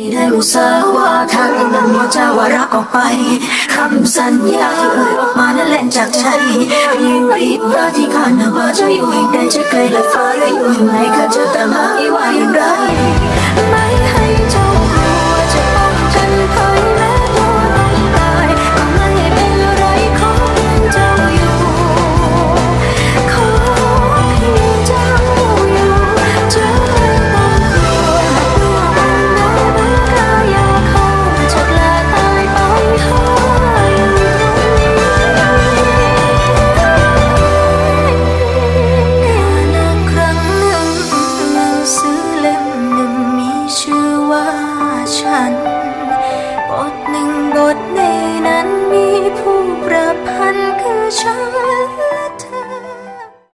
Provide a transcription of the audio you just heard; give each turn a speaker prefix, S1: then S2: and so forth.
S1: มีได้รู้สึกว่าทางนั้นว่าจะว่ารักออกไปคำสัญญาที่เอ่ยออกมานั้นเล่นจากใจยิ่งรีบว่าที่ข้านะว่าจะอยู่แห่งใดจะไกลและฟ้าหรือยู่แห่งไหนข้าจะตาม